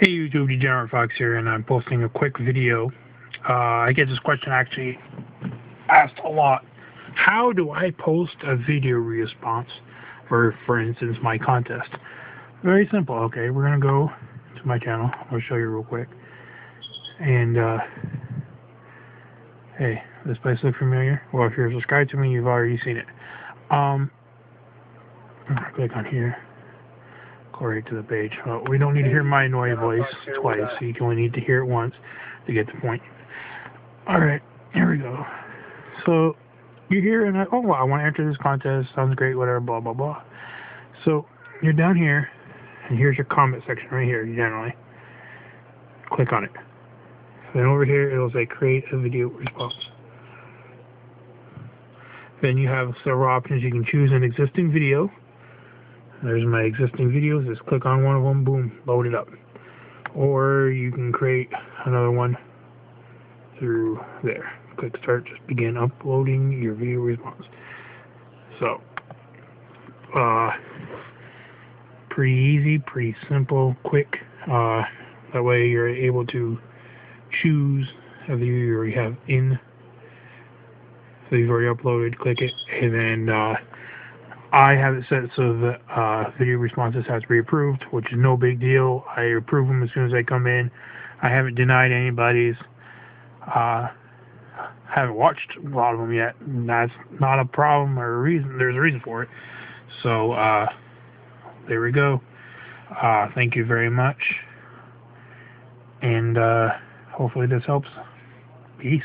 Hey YouTube, Degenerate Fox here, and I'm posting a quick video. Uh, I get this question actually asked a lot. How do I post a video response for, for instance, my contest? Very simple. Okay, we're gonna go to my channel. I'll show you real quick. And uh, hey, this place look familiar? Well, if you're subscribed to me, you've already seen it. Um, click on here right to the page. Uh, we don't need to hear my annoying voice twice. You only need to hear it once to get the point. Alright, here we go. So, you're here and I, oh, I want to enter this contest. Sounds great, whatever, blah, blah, blah. So, you're down here, and here's your comment section right here, generally. Click on it. Then over here, it'll say create a video response. Then you have several options. You can choose an existing video there's my existing videos. Just click on one of them, boom, load it up. Or you can create another one through there. Click start, just begin uploading your video response. So, uh, pretty easy, pretty simple, quick. Uh, that way you're able to choose a video you already have in. So you've already uploaded, click it, and then uh, I have it set so that uh, video responses has to be approved, which is no big deal. I approve them as soon as they come in. I haven't denied anybody's. Uh, haven't watched a lot of them yet. that's not a problem or a reason. There's a reason for it. So uh, there we go. Uh, thank you very much, and uh, hopefully this helps. Peace.